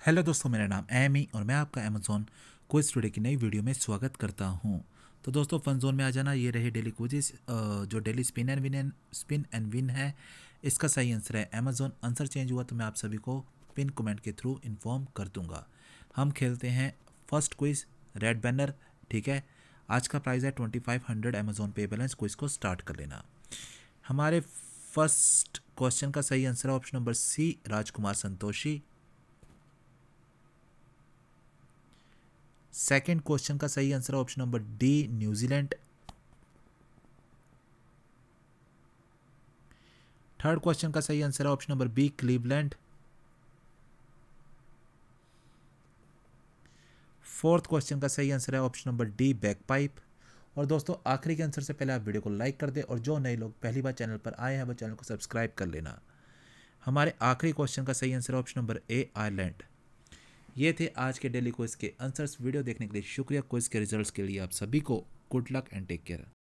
Hello दोस्तों, मेरा नाम एम और मैं आपका अमेजोन क्विज स्टूडियो की नई वीडियो में स्वागत करता हूँ। तो दोस्तों फन जोन में आ जाना, ये रहे डेली क्विजेस जो daily spin and win and spin and win है। इसका सही आंसर है अमेजोन आंसर चेंज हुआ तो मैं आप सभी को पिन कमेंट के थ्रू इन्फॉर्म कर दूँगा। हम खेलते हैं फ़र्स्ट क्विज रेड बैनर ठीक है? आज का प्राइज़ है twenty five hundred Amazon Pay balance quiz को स्टार्ट कर लेना। हमारे फ़र्स्ट क्वेश्चन का सही आंसर है option number C Rajkumar Santoshi. Second question का सही answer option number D New Zealand third question का सही आंसर है option number B Cleveland fourth question का सही आंसर है option number D bagpipe और दोस्तों, आखिरी के आंसर से पहले आप वीडियो को लाइक कर दें और जो नए लोग पहली बार चैनल पर आए हैं, वो चैनल को सब्सक्राइब कर लेना। हमारे आखिरी क्वेश्चन का सही answer option number A Ireland ये थे आज के डेली क्विज के आंसर्स वीडियो देखने के लिए शुक्रिया क्विज के रिजल्ट्स के लिए आप सभी को। Good luck and take care